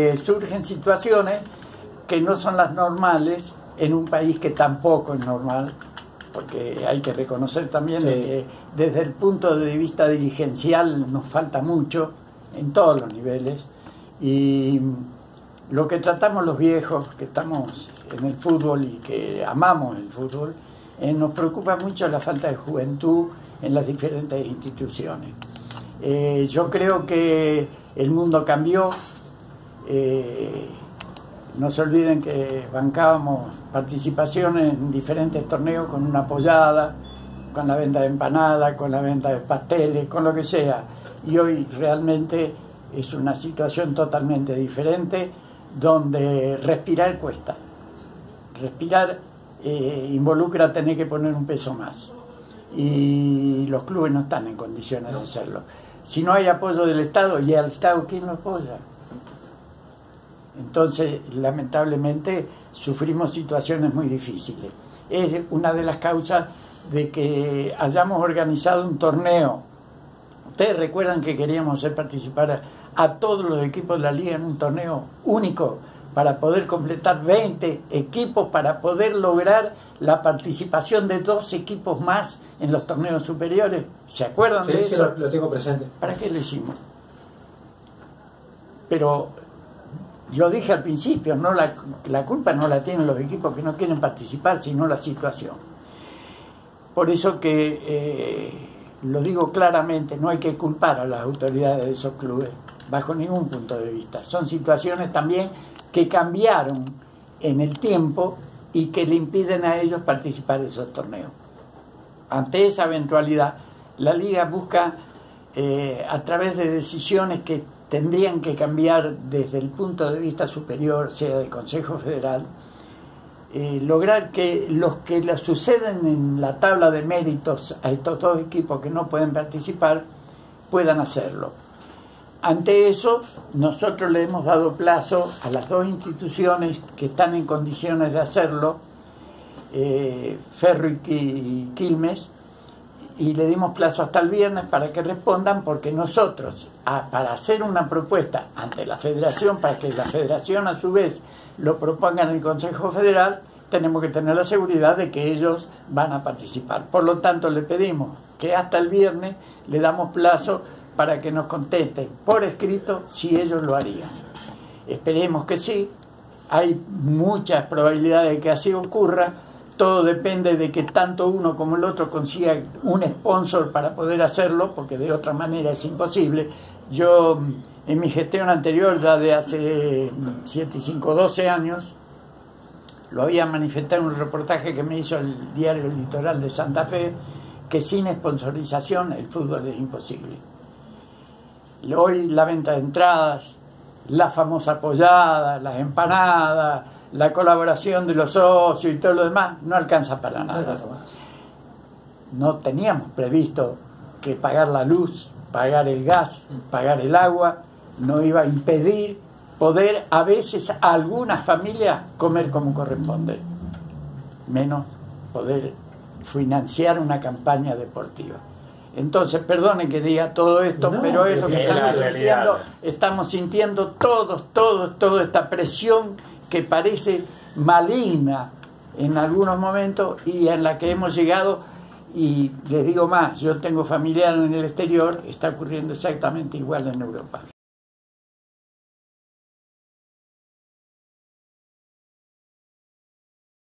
Eh, surgen situaciones que no son las normales en un país que tampoco es normal, porque hay que reconocer también que desde el punto de vista dirigencial nos falta mucho en todos los niveles y lo que tratamos los viejos que estamos en el fútbol y que amamos el fútbol, eh, nos preocupa mucho la falta de juventud en las diferentes instituciones. Eh, yo creo que el mundo cambió, eh, no se olviden que bancábamos participación en diferentes torneos con una apoyada, con la venta de empanadas, con la venta de pasteles, con lo que sea. Y hoy realmente es una situación totalmente diferente donde respirar cuesta. Respirar eh, involucra tener que poner un peso más. Y los clubes no están en condiciones de hacerlo. Si no hay apoyo del Estado, ¿y al Estado quién lo apoya? Entonces, lamentablemente, sufrimos situaciones muy difíciles. Es una de las causas de que hayamos organizado un torneo. Ustedes recuerdan que queríamos hacer participar a, todos los equipos de la liga en un torneo único para poder completar 20 equipos, para poder lograr la participación de dos equipos más en los torneos superiores. ¿Se acuerdan de eso? Lo, lo tengo presente. ¿Para qué lo hicimos? Pero lo dije al principio, no la, la, culpa no la tienen los equipos que no quieren participar, sino la situación. Por eso que eh, lo digo claramente, no hay que culpar a las autoridades de esos clubes, bajo ningún punto de vista. Son situaciones también que cambiaron en el tiempo y que le impiden a ellos participar de esos torneos. Ante esa eventualidad, la liga busca, eh, a través de decisiones que tendrían que cambiar desde el punto de vista superior, sea del Consejo Federal, eh, lograr que los que le suceden en la tabla de méritos a estos dos equipos que no pueden participar puedan hacerlo. Ante eso, nosotros le hemos dado plazo a las dos instituciones que están en condiciones de hacerlo, eh, Ferro y Quilmes, y le dimos plazo hasta el viernes para que respondan porque nosotros, para hacer una propuesta ante la federación, para que la federación a su vez lo proponga en el Consejo Federal, tenemos que tener la seguridad de que ellos van a participar. Por lo tanto, le pedimos que hasta el viernes le damos plazo para que nos contesten por escrito si ellos lo harían. Esperemos que sí, hay muchas probabilidades de que así ocurra, todo depende de que tanto uno como el otro consiga un sponsor para poder hacerlo, porque de otra manera es imposible. Yo en mi gestión anterior, ya de hace 7 y 5, 12 años, lo había manifestado en un reportaje que me hizo el diario Litoral de Santa Fe, que sin sponsorización el fútbol es imposible. Hoy la venta de entradas, la famosa apoyada, las empanadas, la colaboración de los socios y todo lo demás no alcanza para nada. No teníamos previsto que pagar la luz, pagar el gas, pagar el agua, no iba a impedir poder a veces a algunas familias comer como corresponde, menos poder financiar una campaña deportiva. Entonces, perdone que diga todo esto, pero es lo que estamos sintiendo. Estamos sintiendo todos, todos, toda esta presión que parece maligna en algunos momentos y en la que hemos llegado y les digo más, yo tengo familiar en el exterior, está ocurriendo exactamente igual en Europa.